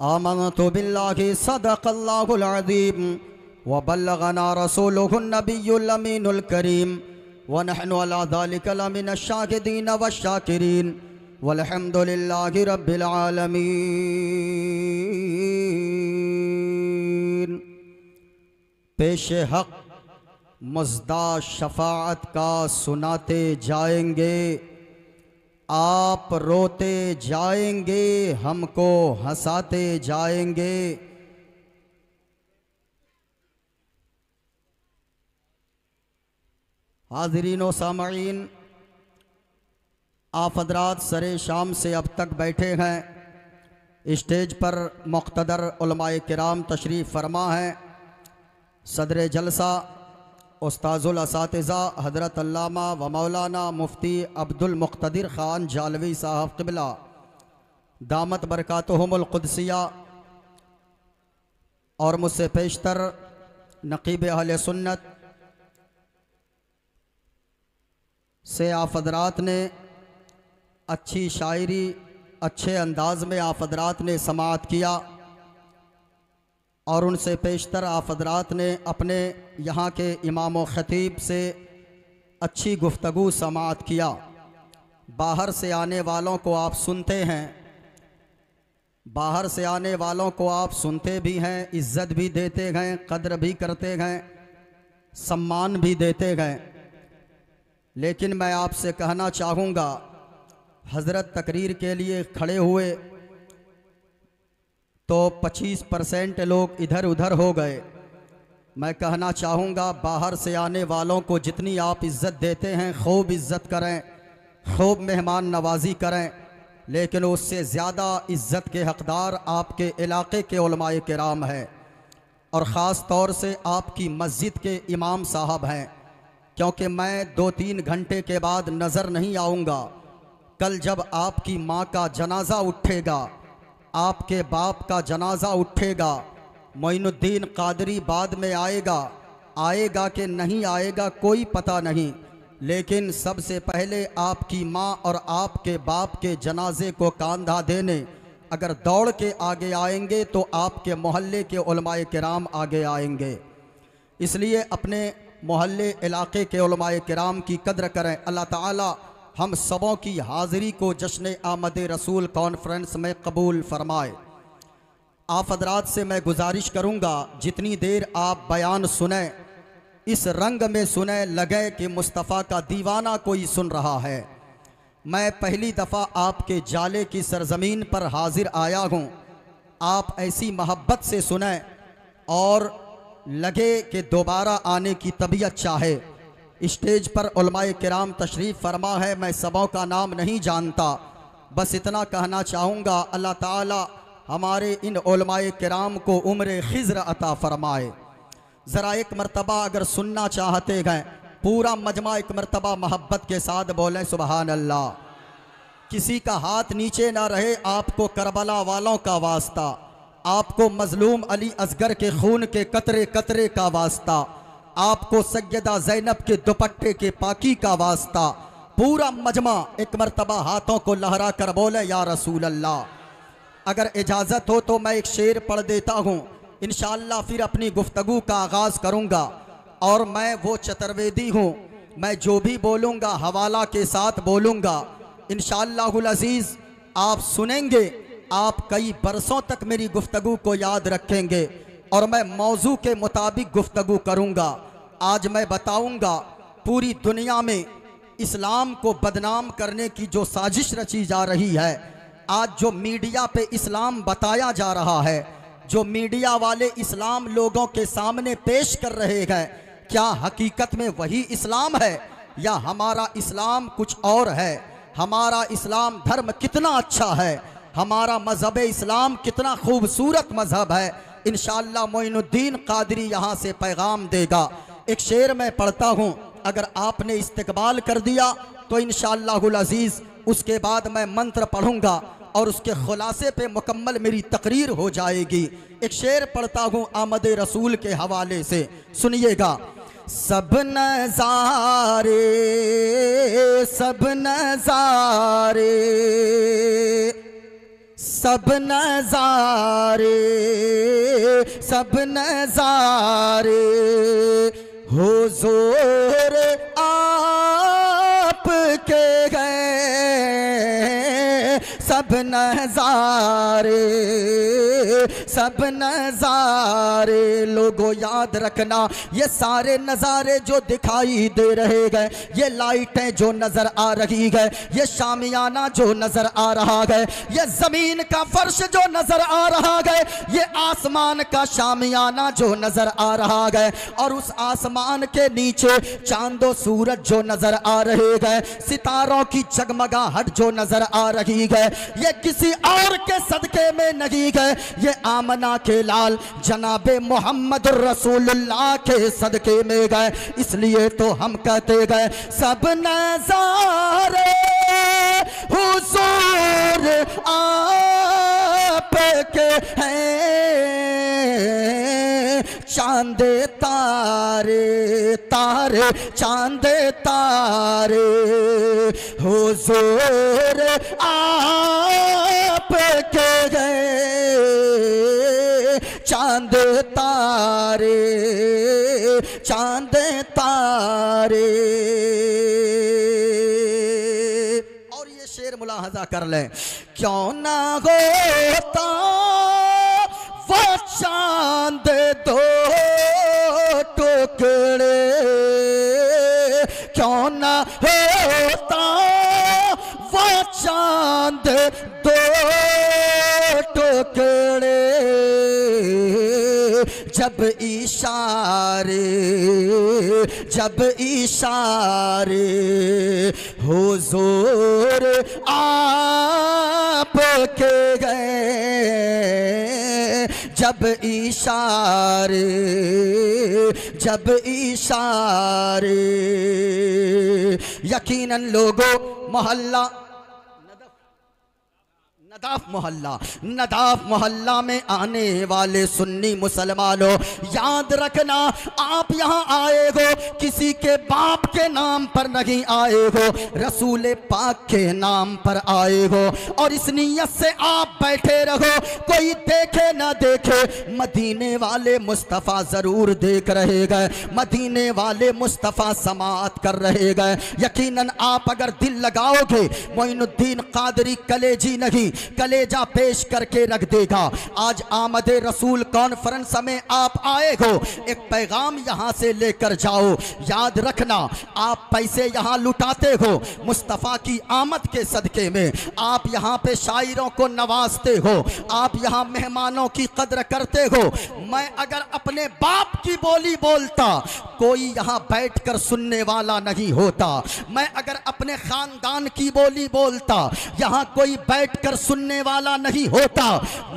आमन तो बिल्ला सदक़ल्लाज़ीम वबल्लना रसूलनबीमीनकरीम वनहनवालिकमिन शाकिदीन व शाकिरीन वलहमदिल्ला रबालमी पेश हक़ मजदा शफात का सुनाते जाएँगे आप रोते जाएँगे, हमको हंसाते जाएँगे। हाजरीन व सामीन आप हजरात सरे शाम से अब तक बैठे हैं। स्टेज पर मुख्तदर किराम तशरीफ़ फरमा हैं। सदर जलसा उस्ताजुल असातिज़ा हज़रत अल्लामा व मौलाना मुफ्ती अब्दुल मुख्तदिर ख़ान जालवी साहब क़िबला। दामत बरक़ातहमुलक़ुदसिया और मुझसे पेशतर नकीब अहल सुन्नत से आप हजरात ने अच्छी शायरी, अच्छे अंदाज में आप हजरात ने समात किया। और उनसे पेशतर हजरात ने अपने यहाँ के इमाम ख़तीब से अच्छी गुफ्तगु समात किया। बाहर से आने वालों को आप सुनते हैं। बाहर से आने वालों को आप सुनते भी हैं, इज़्ज़त भी देते हैं, कदर भी करते गए सम्मान भी देते गए लेकिन मैं आपसे कहना चाहूँगा, हज़रत तकरीर के लिए खड़े हुए तो 25 परसेंट लोग इधर उधर हो गए। मैं कहना चाहूँगा, बाहर से आने वालों को जितनी आप इज़्ज़त देते हैं, खूब इज़्ज़त करें, खूब मेहमान नवाजी करें, लेकिन उससे ज़्यादा इज़्ज़त के हकदार आपके इलाके के उलमाए कराम हैं। और ख़ास तौर से आपकी मस्जिद के इमाम साहब हैं, क्योंकि मैं दो तीन घंटे के बाद नज़र नहीं आऊँगा। कल जब आपकी माँ का जनाजा उठेगा आपके बाप का जनाजा उठेगा। मोइनुद्दीन कादरी बाद में आएगा। आएगा कि नहीं आएगा, कोई पता नहीं। लेकिन सबसे पहले आपकी माँ और आपके बाप के जनाजे को कांधा देने। अगर दौड़ के आगे आएँगे तो आपके मोहल्ले के उलमाए कराम आगे आएँगे। इसलिए अपने मोहल्ले इलाके के उलमाए कराम की कदर करें। अल्लाह ताला हम सबों की हाज़िरी को जश्न आमद रसूल कॉन्फ्रेंस में कबूल फरमाए। आप हजरात से मैं गुजारिश करूँगा, जितनी देर आप बयान सुने, इस रंग में सुने लगे कि मुस्तफ़ा का दीवाना कोई सुन रहा है। मैं पहली दफ़ा आपके जाले की सरजमीन पर हाजिर आया हूँ। आप ऐसी मोहब्बत से सुने और लगे कि दोबारा आने की तबीयत चाहे। स्टेज पर उलमाए किराम तशरीफ़ फरमा है, मैं सबों का नाम नहीं जानता। बस इतना कहना चाहूँगा, अल्लाह ताला हमारे इन उलमाए किराम को उम्र खिज़्र अता फरमाए। ज़रा एक मरतबा अगर सुनना चाहते गए पूरा मजमा एक मरतबा मोहब्बत के साथ बोलें सुबहान अल्लाह किसी का हाथ नीचे ना रहे, आपको करबला वालों का वास्ता। आपको मजलूम अली असगर के खून के कतरे कतरे का वास्ता। आपको सैयदा जैनब के दुपट्टे के पाकी का वास्ता पूरा मजमा एक मरतबा हाथों को लहरा कर बोले, या रसूल अल्लाह अगर इजाज़त हो तो मैं एक शेर पढ़ देता हूँ। इन फिर अपनी गुफ्तगु का आगाज़ करूँगा और मैं वो चतुर्वेदी हूँ। मैं जो भी बोलूँगा, हवाला के साथ बोलूँगा। इन अज़ीज़, आप सुनेंगे, आप कई बरसों तक मेरी गुफ्तगु को याद रखेंगे और मैं मौजू के मुताबिक गुफ्तगु करूँगा। आज मैं बताऊँगा पूरी दुनिया में इस्लाम को बदनाम करने की जो साजिश रची जा रही है। आज जो मीडिया पे इस्लाम बताया जा रहा है, जो मीडिया वाले इस्लाम लोगों के सामने पेश कर रहे हैं, क्या हकीकत में वही इस्लाम है या हमारा इस्लाम कुछ और है? हमारा इस्लाम धर्म कितना अच्छा है? हमारा मज़हब इस्लाम कितना खूबसूरत मज़हब है? इन मोइनुद्दीन कादरी यहाँ से पैगाम देगा। एक शेर मैं पढ़ता हूँ, अगर आपने इस्तकबाल कर दिया तो इन अज़ीज़, उसके बाद मैं मंत्र पढ़ूँगा और उसके खुलासे पे मुकम्मल मेरी तकरीर हो जाएगी। एक शेर पढ़ता हूँ आमद रसूल के हवाले से। सुनिएगा। सब नजारे सब नजारे सब नजारे सब नजारे। हो ज़ोर आप के गए सब नजारे सब नजारे लोगों याद रखना। ये सारे नज़ारे जो दिखाई दे रहे गए ये लाइटें जो नज़र आ रही है, ये शामियाना जो नज़र आ रहा है, ये ज़मीन का फर्श जो नज़र आ रहा है, ये आसमान का शामियाना जो नज़र आ रहा है। और उस आसमान के नीचे चांदो सूरज जो नज़र आ रहे गए सितारों की जगमगाहट जो नज़र आ रही है ये किसी और के सदके में नहीं गए। ये आमना के लाल जनाबे मोहम्मद रसूलुल्लाह के सदके में गए। इसलिए तो हम कहते गए, सब नजारे हुजूर आप के हैं। चाँद तारे तारे, चाँद तारे। हुजूर आप के गए। चाँद तारे चाँद तारे। और ये शेर मुलाहजा कर ले। क्यों ना होता वो चाँद दो टुकड़े। क्यों ना होता वो चाँद दो टुकड़े? जब इशारे जब इशारे हो ज़ोर आप के गए। जब इशारे जब इशारे। यकीनन लोगों, मोहल्ला नदाफ मोहल्ला नदाफ मोहल्ला में आने वाले सुन्नी मुसलमानों, याद रखना, आप यहाँ आए हो, किसी के बाप के नाम पर नहीं आए हो, रसूल पाक के नाम पर आए हो, और इस नीयत से आप बैठे रहो, कोई देखे ना देखे, मदीने वाले मुस्तफ़ा ज़रूर देख रहे गए, मदीने वाले मुस्तफ़ा समात कर रहे गए, यकीनन आप अगर दिल लगाओगे, मोइनुद्दीन कादरी कलेजी नहीं कलेजा पेश करके रख देगा। आज आमद रसूल कॉन्फ्रेंस में आप आए हो। एक पैगाम यहाँ से लेकर जाओ। याद रखना, आप पैसे यहाँ लुटाते हो मुस्तफ़ा की आमद के सदके में। आप यहाँ पे शायरों को नवाजते हो। आप यहाँ मेहमानों की कदर करते हो। मैं अगर अपने बाप की बोली बोलता, कोई यहाँ बैठ कर सुनने वाला नहीं होता। मैं अगर अपने खानदान की बोली बोलता, यहाँ कोई बैठ कर सुन सुनने वाला नहीं होता।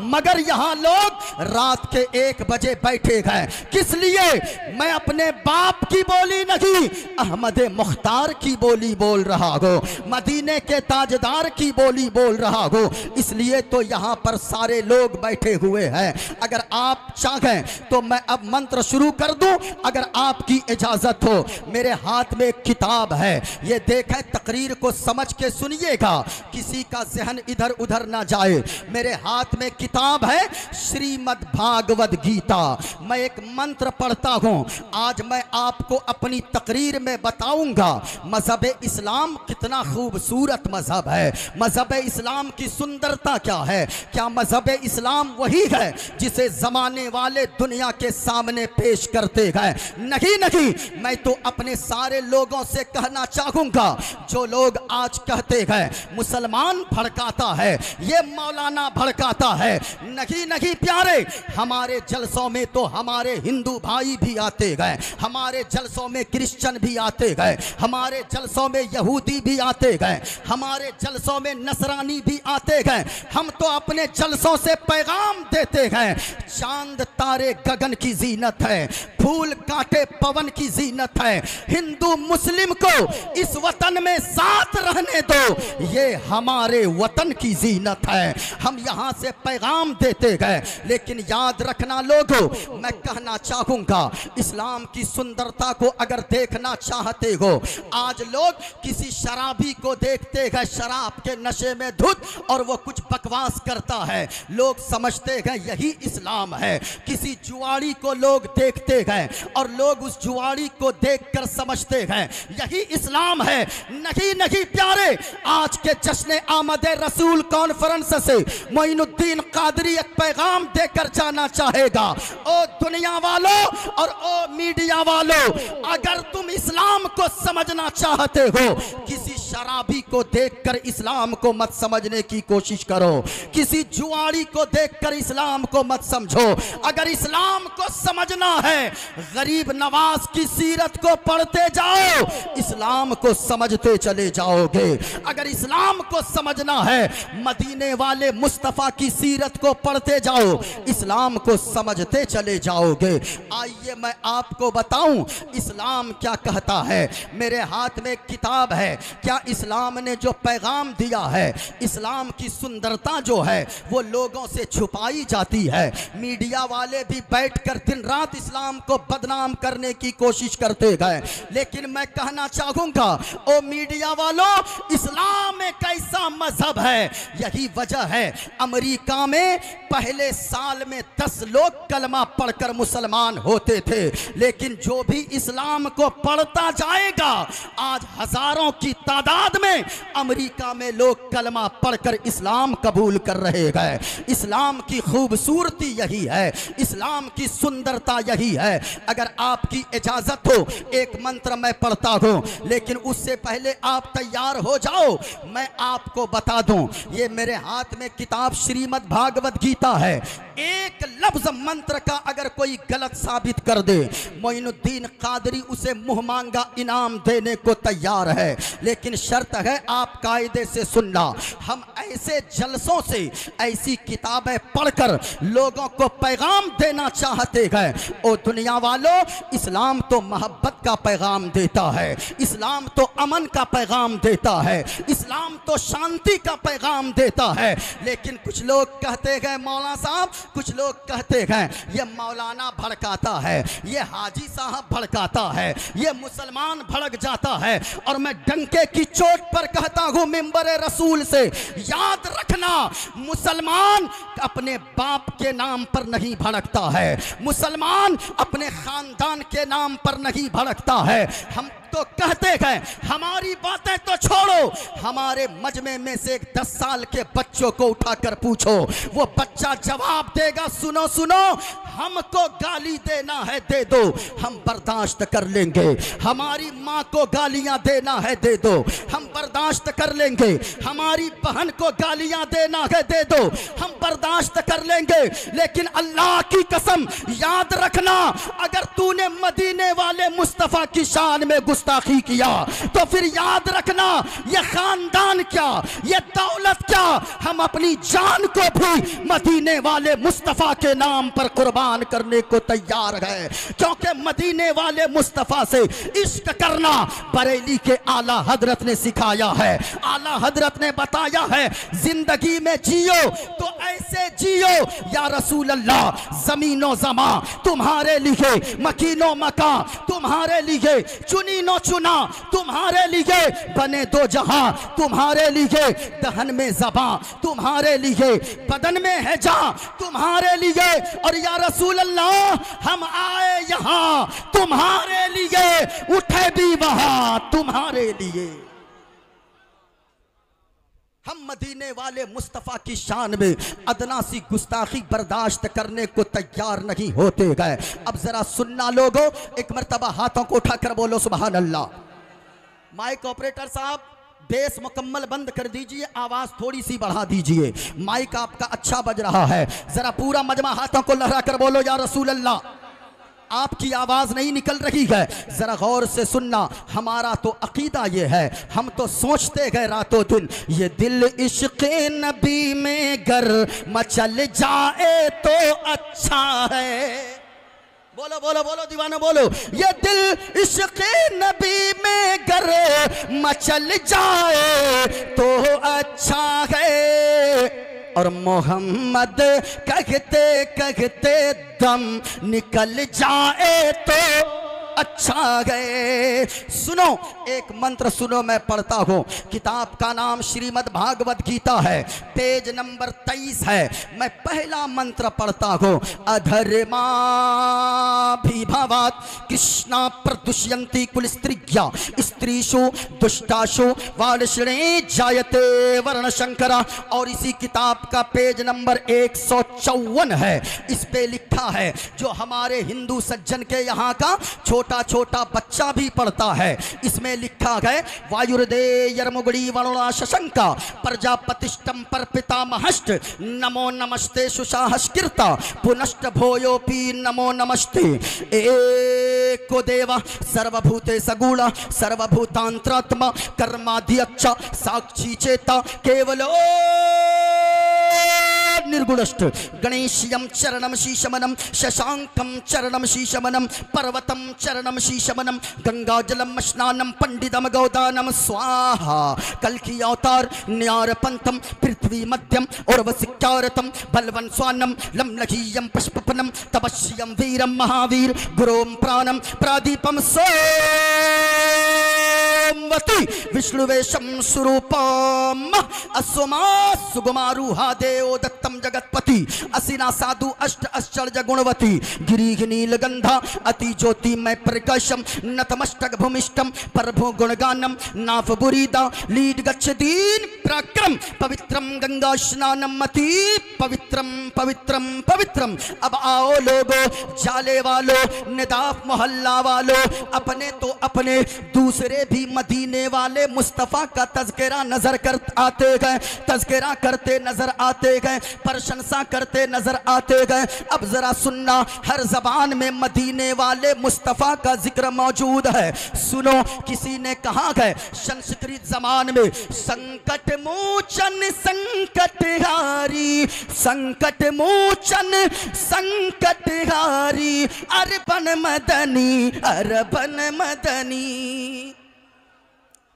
मगर यहाँ लोग रात के एक बजे बैठे गए किस लिए? मैं अपने बाप की बोली नहीं, अहमद मुख्तार की बोली बोल रहा हो। मदीने के ताजदार की बोली बोल रहा हो। इसलिए तो यहाँ पर सारे लोग बैठे हुए हैं। अगर आप चाहें तो मैं अब मंत्र शुरू कर दूँ। अगर आपकी इजाज़त हो, मेरे हाथ में किताब है। ये देखें, तकरीर को समझ के सुनिएगा। किसी का जहन इधर उधर ना जाए। मेरे हाथ में किताब है, श्रीमद् भागवत गीता। मैं एक मंत्र पढ़ता हूँ। आज मैं आपको अपनी तकरीर में बताऊँगा, मज़हब इस्लाम कितना खूबसूरत मज़हब है। मज़हब इस्लाम की सुंदरता क्या है? क्या मज़हब इस्लाम वही है, जिसे जमाने वाले दुनिया के सामने पेश करते गए नहीं नहीं, मैं तो अपने सारे लोगों से कहना चाहूँगा, जो लोग आज कहते गए मुसलमान भड़काता है ये मौलाना भड़काता है। नहीं नहीं प्यारे, हमारे जलसों में तो हमारे हिंदू भाई भी आते गए, हमारे जलसों में क्रिश्चियन भी आते गए, हमारे जलसों में यहूदी भी आते गए, हमारे जलसों में नसरानी भी आते गए। हम तो अपने जलसों से पैगाम देते हैं चाँद तारे गगन की जीनत है, फूल कांटे पवन की जीनत है। हिंदू मुस्लिम को इस वतन में साथ रहने दो। ये हमारे वतन की जीनत है। हम यहाँ से पैगाम देते गए। लेकिन याद रखना लोगों, मैं कहना चाहूँगा, इस्लाम की सुंदरता को अगर देखना चाहते हो, आज लोग किसी शराबी को देखते हैं, शराब के नशे में धुत और वो कुछ बकवास करता है। लोग समझते हैं यही इस्लाम है। किसी जुआड़ी को लोग देखते हैं और लोग उस जुआड़ी को देखकर समझते हैं, यही इस्लाम है। नहीं नहीं प्यारे, आज के जश्न आमद रसूल कॉन्फ्रेंस से मोइनुद्दीन कादरी एक पैगाम देकर जाना चाहेगा। ओ दुनिया वालों और ओ मीडिया वालों, अगर तुम इस्लाम को समझना चाहते हो, किसी शराबी को देखकर इस्लाम को मत समझने की कोशिश करो। किसी जुआड़ी को देखकर इस्लाम को मत समझो। अगर इस्लाम को समझना है, गरीब नवाज़ की सीरत को पढ़ते जाओ, इस्लाम को समझते चले जाओगे। अगर इस्लाम को समझना है मदीने वाले मुस्तफ़ा की सीरत को पढ़ते जाओ, इस्लाम को समझते चले जाओगे। आइए मैं आपको बताऊँ, इस्लाम क्या कहता है? मेरे हाथ में किताब है। क्या इस्लाम ने जो पैगाम दिया है, इस्लाम की सुंदरता जो है, वो लोगों से छुपाई जाती है। मीडिया वाले भी बैठकर दिन रात इस्लाम को बदनाम करने की कोशिश करते गए। लेकिन मैं कहना चाहूँगा, ओ मीडिया वालों, इस्लाम एक ऐसा मज़हब है यही वजह है। अमेरिका में पहले साल में दस लोग कलमा पढ़कर मुसलमान होते थे। लेकिन जो भी इस्लाम को पढ़ता जाएगा, आज हज़ारों की तादाद में अमेरिका में लोग कलमा पढ़कर इस्लाम कबूल कर रहे हैं। इस्लाम की खूबसूरती यही है। इस्लाम की सुंदरता यही है। अगर आपकी इजाज़त हो, एक मंत्र मैं पढ़ता हूँ, लेकिन उससे पहले आप तैयार हो जाओ, मैं आपको बता दूँ, ये मेरे हाथ में किताब श्रीमद भागवत गीता है। एक लफ्ज मंत्र का अगर कोई गलत साबित कर दे, मोइनुद्दीन कादरी उसे मुँह मांगा इनाम देने को तैयार है। लेकिन शर्त है आप कायदे से सुनना। हम ऐसे जलसों से ऐसी किताबें पढ़कर लोगों को पैगाम देना चाहते हैं। ओ दुनिया वालों, इस्लाम तो मोहब्बत का पैगाम देता है, इस्लाम तो अमन का पैगाम देता है, इस्लाम तो शांति का पैगाम देता है। लेकिन कुछ लोग कहते हैं, मौलाना साहब, कुछ लोग कहते हैं, ये मौलाना भड़काता है, ये हाजी साहब भड़काता है, ये मुसलमान भड़क जाता है। और मैं डंके की चोट पर कहता हूँ मिंबर रसूल से याद रखना, मुसलमान अपने बाप के नाम पर नहीं भड़कता है। मुसलमान अपने खानदान के नाम पर नहीं भड़कता है। हम तो कहते हैं, हमारी बातें तो छोड़ो। हमारे मजमे में से एक दस साल के बच्चों को उठाकर पूछो। वो बच्चा जवाब देगा, सुनो सुनो हमको गाली देना है दे दो। हम बर्दाश्त कर लेंगे। हमारी माँ को गालियाँ देना है दे दो। हम बर्दाश्त कर लेंगे। हमारी बहन को गालियाँ देना है दे दो। हम बर्दाश्त कर लेंगे। लेकिन अल्लाह की कसम, याद रखना, अगर तूने मदीने वाले मुस्तफ़ा की शान में गुस्ताखी किया तो फिर याद रखना, ये खानदान क्या, ये दौलत क्या? हम अपनी जान को भी मदीने वाले मुस्तफ़ा के नाम पर कुर्बान करने को तैयार है। क्योंकि मदीने वाले मुस्तफ़ा से इश्क करना बरेली के आला हज़रत ने सिखाया है। आला हज़रत ने बताया है, ज़िंदगी में जियो तो ऐसे जियो, या रसूल अल्लाह जमीनो जमा, तुम्हारे लिए, मकीनो मका तुम्हारे लिए, चुनी नो चुना, तुम्हारे लिए, बने दो जहाँ, तुम्हारे लिए, दहन में जबा, तुम्हारे लिए, बदन में है जा तुम्हारे लिए, और या रसूल अल्लाह हम आए यहाँ, तुम्हारे लिए। उठे भी वहाँ, तुम्हारे लिए। हम मदीने वाले मुस्तफ़ा की शान में अदना सी गुस्ताखी बर्दाश्त करने को तैयार नहीं होते गए। अब जरा सुनना लोगो, एक मरतबा हाथों को उठाकर बोलो सुबहान अल्लाह माइक ऑपरेटर साहब बेस मुकम्मल बंद कर दीजिए, आवाज़ थोड़ी सी बढ़ा दीजिए। माइक आपका अच्छा बज रहा है। जरा पूरा मजमा हाथों को लहरा कर बोलो, या रसूल अल्लाह आपकी आवाज़ नहीं निकल रही है। जरा गौर से सुनना, हमारा तो अकीदा ये है, हम तो सोचते गए रातों दिन, ये दिल इश्क नबी में घर मचल जाए तो अच्छा है। बोलो बोलो बोलो, दीवाना बोलो। ये दिल इश्क नबी में गर, मचल जाए तो अच्छा है। और मोहम्मद कहते कहते दम निकल जाए तो अच्छा गए। सुनो, एक मंत्र सुनो, मैं पढ़ता हूँ। किताब का नाम श्रीमद् भागवत गीता है। पेज नंबर तेईस है। मैं पहला मंत्र पढ़ता हूँ। अधर्मा कृष्णा प्रदुष्यंती कुल स्त्रिया स्त्रीशु दुष्टाशु वालश्रे जायते वर्ण शंकरा और इसी किताब का पेज नंबर एक सौ चौवन है। इस पे लिखा है, जो हमारे हिंदू सज्जन के यहाँ का छोटा छोटा छोटा बच्चा भी पढ़ता है। इसमें लिखा है वायुर्दे यरमुगड़ी वरुणा शशंका प्रजापतिष्टम पर पिता महष्ट नमो नमस्ते सुशाहस्कृता पुनष्ट भोयोपी नमो नमस्ते। एको देव, सर्वभूते सगुण, सर्वभूतांतरात्मा, कर्माध्यक्ष, साक्षी चेता, केवलो निर्गुणष्ट गणेश्यम चरणम शीशमनम शशांकम चरणम शीशमनम पर्वतम चरणम शीशमनम गंगा जलम स्नानम पंडितम गौदानम स्वाहा कल की अवतार न्यार पंथम पृथ्वी मध्यम और वसिक्यारतम बलवन स्वानम लम लघीयम पुष्पपनम तपस्यम वीरम महावीर गुरोम प्राणम प्रादीपम सो विष्णुवेशम देव दत्तम जगतपति असिना साधु अष्ट आश्चर्य गुणवती गिरी नील गंधा अति ज्योति मैं प्रकाशम नतमस्तक भूमिष्टम प्रभु गुणगानम नाफ बुरीदा लीड गच्छ दीन प्रक्रम पवित्रम गंगा स्नानम अति पवित्रम पवित्रम पवित्रम अब आओ लोगो जाले वालो निदाफ मोहल्ला वालो अपने तो अपने, दूसरे भी मदीने वाले मुस्तफ़ा का तस्करा नज़र कर आते गए तस्करा करते नज़र आते गए, प्रशंसा करते नज़र आते गए। अब जरा सुनना, हर जबान में मदीने वाले मुस्तफ़ा का ज़िक्र मौजूद है। सुनो, किसी ने कहा है, संस्कृत जमान में, संकट मोचन, संकट हारी, संकट मोचन, संकट हारी, अरबन मदनी अरबन मदनी।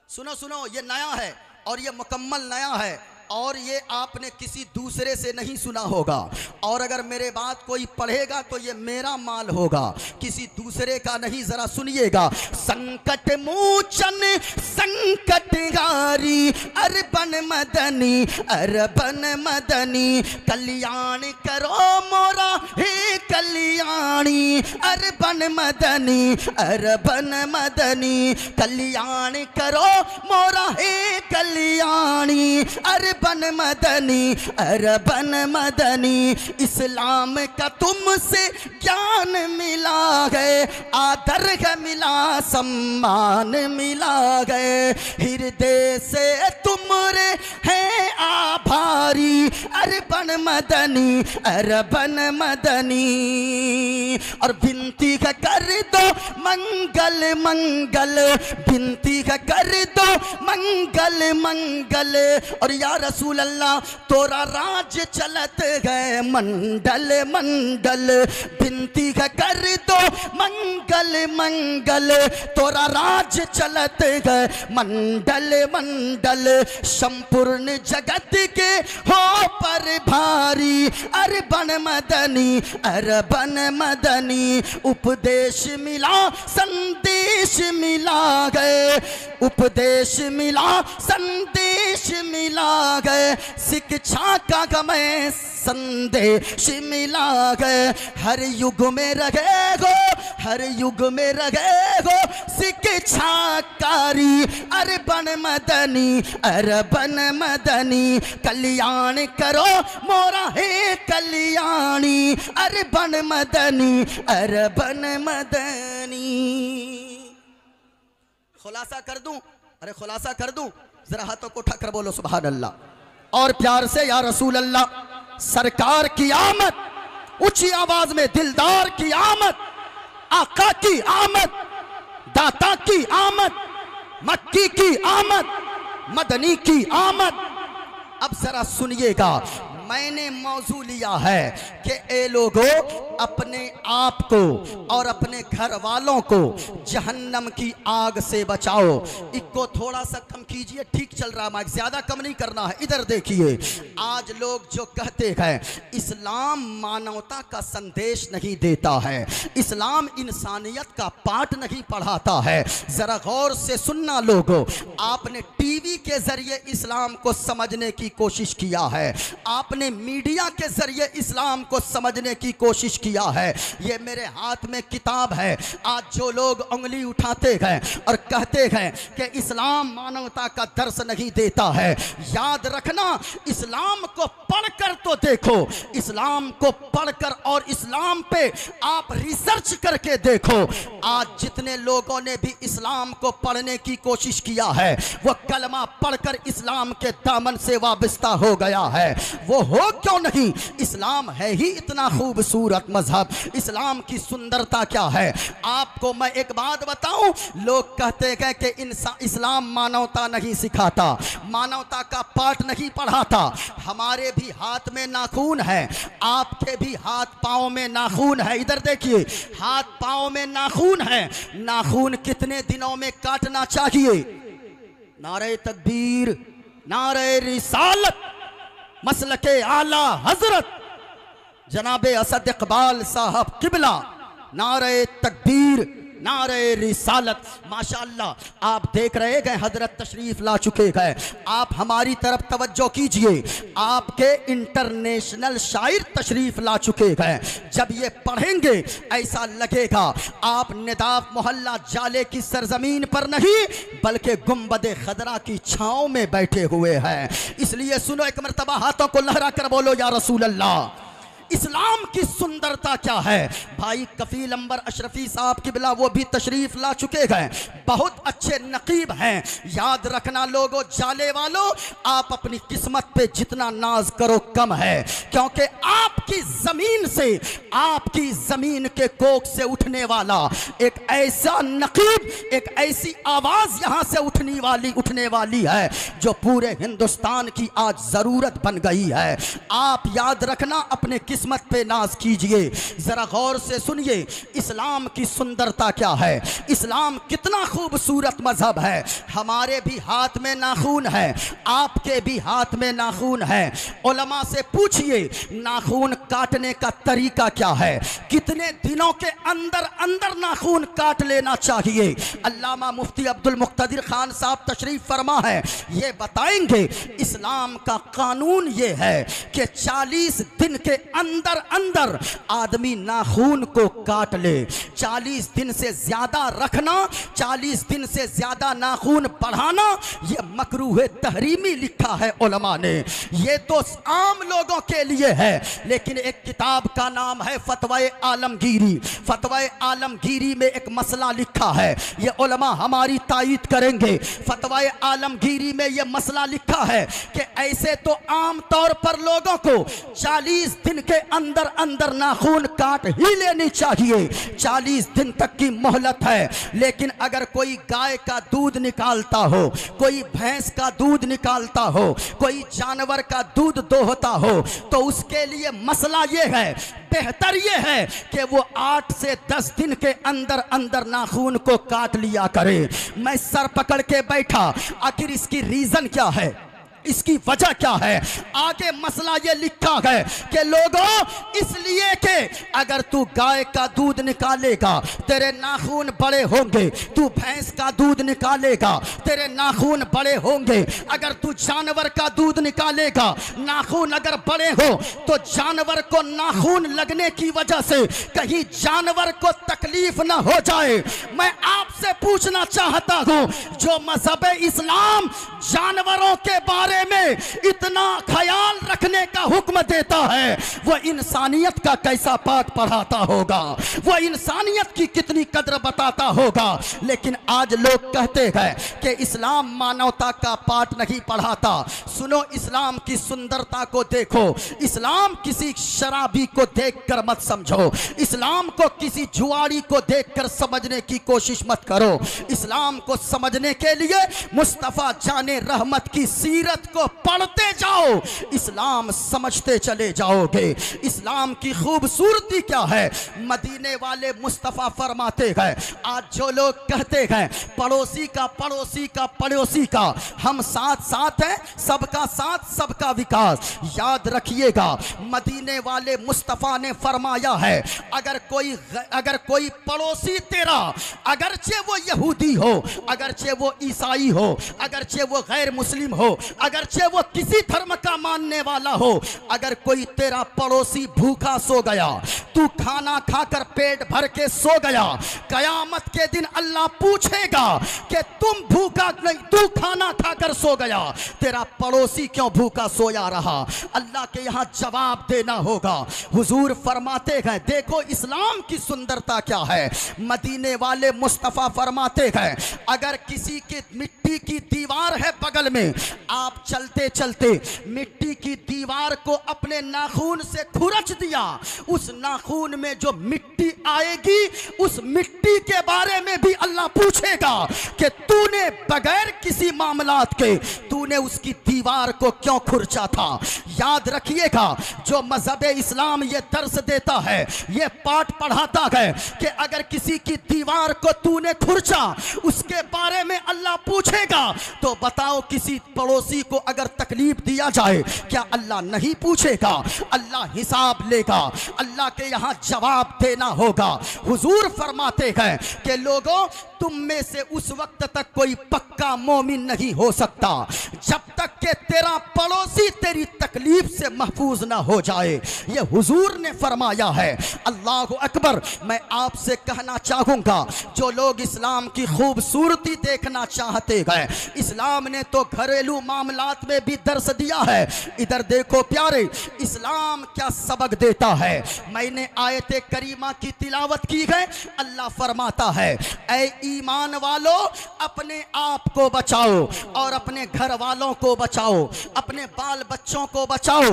सुनो सुनो, ये नया है और ये मुकम्मल नया है। और ये आपने किसी दूसरे से नहीं सुना होगा। और अगर मेरे बात कोई पढ़ेगा तो ये मेरा माल होगा। किसी दूसरे का नहीं, जरा सुनिएगा। संकट मोचन संकट गारी अरबन मदनी अरबन मदनी। कल्याण करो मोरा, हे कल्याणी, अरबन मदनी अरबन मदनी। कल्याण करो मोरा, हे कल्याणी, अरबन अरबन मदनी अरबन मदनी, इस्लाम का तुमसे ज्ञान मिला गए आदर का मिला, सम्मान मिला गए हृदय से तुमरे हैं आभारी अरबन मदनी अरबन मदनी। और विनती का कर दो मंगल मंगल। बिनती है कर दो मंगल मंगल। और या रसूल अल्लाह तोरा राज चलत है मंडल मंडल बिनती है कर दो मंगल मंगल, तोरा राज चलत है। मंडल मंडल, संपूर्ण जगत के हो पर भारी। अरबन मदनी अरबन मदनी, उपदेश मिला, संदेश मिला गए। उपदेश मिला, संदेश मिला गए। शिक्षा का गमे संदेश मिला गए। हर युग में रहे गो हर युग में रहे गो शिक्षाकारी अरबन मदनी अरबन मदनी। कल्याण करो मोरा हे कल्याणी। अरबन मदनी अरबन मदनी। खुलासा कर दूँ? अरे खुलासा कर दूँ? जरा हाथों को ठकर बोलो सुभान अल्लाह और प्यार से, या रसूल अल्लाह सरकार की आमद, ऊँची आवाज़ में दिलदार की आमद, आका की आमद, दाता की आमद, मक्की की आमद, मदनी की आमद। अब जरा सुनिएगा मैंने मौजू लिया है कि ए लोगों, अपने आप को और अपने घर वालों को जहन्नम की आग से बचाओ। इको थोड़ा सा कम कीजिए, ठीक चल रहा माइक, ज़्यादा कम नहीं करना है। इधर देखिए, आज लोग जो कहते हैं, इस्लाम मानवता का संदेश नहीं देता है, इस्लाम इंसानियत का पाठ नहीं पढ़ाता है। जरा गौर से सुनना लोगों, आपने टीवी के ज़रिए इस्लाम को समझने की कोशिश किया है, आपने मीडिया के ज़रिए इस्लाम को समझने की कोशिश किया है। ये मेरे हाथ में किताब है। आज जो लोग उंगली उठाते हैं और कहते हैं कि इस्लाम मानवता का दर्श नहीं देता है, याद रखना, इस्लाम को पढ़कर तो देखो, इस्लाम को पढ़कर और इस्लाम पे आप रिसर्च करके देखो। आज जितने लोगों ने भी इस्लाम को पढ़ने की कोशिश किया है, वो कलमा पढ़कर इस्लाम के दामन से वाबस्ता हो गया है। वो हो क्यों नहीं? इस्लाम है ही इतना खूबसूरत मज़हब। इस्लाम की सुंदरता क्या है? आपको मैं एक बात बताऊँ, लोग कहते हैं कि इस्लाम मानवता नहीं सिखाता, मानवता का पाठ नहीं पढ़ाता। हमारे भी हाथ में नाखून है, आपके भी हाथ पाँव में नाखून है। इधर देखिए, हाथ पाँव में नाखून है। नाखून कितने दिनों में काटना चाहिए? नारे तकबीर, नारे रिसालत। मसल के आला हज़रत। जनाब असद इकबाल साहब किबला नारे तकबीर नारे रिसालत। माशाल्लाह, आप देख रहे गए, हज़रत तशरीफ़ ला चुके गए। आप हमारी तरफ़ तवज्जो कीजिए। आपके इंटरनेशनल शायर तशरीफ़ ला चुके गए। जब ये पढ़ेंगे, ऐसा लगेगा, आप निदाफ मोहल्ला जाले की सरजमीन पर नहीं, बल्कि गुंबद खदरा की छाँव में बैठे हुए हैं। इसलिए सुनो, एक मरतबा हाथों को लहरा कर बोलो, या रसूल अल्लाह इस्लाम की सुंदरता क्या है? भाई, कफील अंबर अशरफी साहब की बिला वो भी तशरीफ़ ला चुके हैं बहुत अच्छे नकीब हैं। याद रखना लोगों, जाले वालों, आप अपनी किस्मत पे जितना नाज करो, कम है। क्योंकि आपकी ज़मीन से, आपकी ज़मीन के कोक से उठने वाला, एक ऐसा नकीब, एक ऐसी आवाज़ यहाँ से उठने वाली उठने वाली है, जो पूरे हिंदुस्तान की आज ज़रूरत बन गई है। आप याद रखना, अपने किस्मत पे नाज कीजिए। जरा गौर से सुनिए, इस्लाम की सुंदरता क्या है? इस्लाम कितना खूबसूरत मज़हब है। हमारे भी हाथ में नाखून है, आपके भी हाथ में नाखून है। उलमा से पूछिए, नाखून काटने का तरीका क्या है? कितने दिनों के अंदर अंदर नाखून काट लेना चाहिए? अल्लामा मुफ्ती अब्दुल मुख्तदिर खान साहब तशरीफ़ फरमा है, ये बताएँगे, इस्लाम का कानून ये है कि 40 दिन के अंदर अंदर अंदर आदमी नाखून को काट ले। 40 दिन से ज़्यादा रखना 40 दिन से ज़्यादा नाखून बढ़ाना, ये मकरूह तहरीमी लिखा है उलमा ने। ये तो आम लोगों के लिए है, लेकिन एक किताब का नाम है फतवा आलमगीरी। फतवा आलमगीरी में एक मसला लिखा है, ये उलमा हमारी तायद करेंगे। फतवा आलमगीरी में यह मसला लिखा है कि ऐसे तो आम तौर पर लोगों को 40 दिन के के अंदर अंदर नाखून काट ही लेनी चाहिए। चालीस दिन तक की मोहलत है। लेकिन अगर कोई गाय का दूध निकालता हो, कोई भैंस का दूध निकालता हो, कोई जानवर का दूध दोहता हो तो उसके लिए मसला ये है, बेहतर ये है कि वो आठ से दस दिन के अंदर अंदर नाखून को काट लिया करे। मैं सर पकड़ के बैठा, आखिर इसकी रीजन क्या है? इसकी वजह क्या है? आगे मसला ये लिखा है कि लोगों, इसलिए कि अगर तू गाय का दूध निकालेगा, तेरे नाखून बड़े होंगे। तू भैंस का दूध निकालेगा, तेरे नाखून बड़े होंगे। अगर तू जानवर का दूध निकालेगा, नाखून अगर बड़े हो तो जानवर को नाखून लगने की वजह से कहीं जानवर को तकलीफ़ ना हो जाए। मैं आपसे पूछना चाहता हूँ, जो मज़हब इस्लाम जानवरों के बारे बारे में इतना ख्याल रखने का हुक्म देता है, वह इंसानियत का कैसा पाठ पढ़ाता होगा? वह इंसानियत की कितनी कदर बताता होगा? लेकिन आज लोग कहते हैं कि इस्लाम मानवता का पाठ नहीं पढ़ाता। सुनो, इस्लाम की सुंदरता को देखो। इस्लाम किसी शराबी को देखकर मत समझो। इस्लाम को किसी जुआड़ी को देखकर समझने की कोशिश मत करो। इस्लाम को समझने के लिए मुस्तफ़ा जाने रहमत की सीरत आयत को पढ़ते जाओ, इस्लाम समझते चले जाओगे। इस्लाम की खूबसूरती क्या है? मदीने वाले मुस्तफ़ा फरमाते हैं, आज जो लोग कहते हैं, पड़ोसी का पड़ोसी का पड़ोसी का, हम साथ साथ हैं, सबका साथ सबका विकास। याद रखिएगा, मदीने वाले मुस्तफ़ा ने फरमाया है, अगर कोई अगर कोई पड़ोसी तेरा, अगरचे वो यहूदी हो, अगरचे वो ईसाई हो, अगरचे वो गैर मुस्लिम हो अगर अगरचे वो किसी धर्म का मानने वाला हो, अगर कोई तेरा पड़ोसी भूखा सो गया, तू खाना खाकर पेट भर के सो गया, कयामत के दिन अल्लाह पूछेगा कि तुम भूखा नहीं, तू खाना खाकर सो गया। तेरा पड़ोसी क्यों भूखा सोया रहा? अल्लाह के यहाँ जवाब देना होगा। हुजूर फरमाते हैं, देखो इस्लाम की सुंदरता क्या है। मदीने वाले मुस्तफ़ा फरमाते हैं, अगर किसी की मिट्टी की दीवार है बगल में, आप चलते चलते मिट्टी की दीवार को अपने नाखून से खुरच दिया। उस नाखून में जो मिट्टी आएगी, उस मिट्टी के बारे में भी अल्लाह पूछेगा कि तूने बगैर किसी मामलात के तूने उसकी दीवार को क्यों खुरचा था? याद रखिएगा, जो मज़हब इस्लाम ये दर्श देता है, ये पाठ पढ़ाता है कि अगर किसी की दीवार को तूने खुरचा, उसके बारे में अल्लाह पूछेगा तो बताओ किसी पड़ोसी को अगर तकलीफ़ दिया जाए, क्या अल्लाह नहीं पूछेगा? अल्लाह हिसाब लेगा। अल्लाह के यहाँ जवाब देना होगा। हुजूर फरमाते हैं कि लोगों, तुम में से उस वक्त तक कोई पक्का मोमिन नहीं हो सकता। जब तक के तेरा पड़ोसी तेरी तकलीफ़ से महफूज ना हो जाए। ये हुजूर ने फरमाया है, अल्लाह अकबर, मैं आपसे कहना चाहूँगा, जो लोग इस्लाम की खूबसूरती देखना चाहते हैं, इस्लाम ने तो घरेलू मामलात में भी दर्श दिया है। इधर देखो प्यारे, इस्लाम क्या सबक देता है? मैंने आयत करीमा की तिलावत की है, अल्लाह फरमाता है ए ईमान वालों, अपने आप को बचाओ और अपने घर वालों को बचाओ, अपने बाल बच्चों को बचाओ।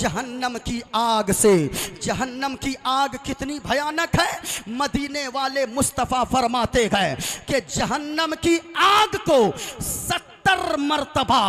जहन्नम की आग से, जहन्नम की आग कितनी भयानक है, मदीने वाले मुस्तफ़ा फरमाते हैं कि जहन्नम की आग को सत्तर मरतबा